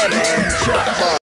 Headshot.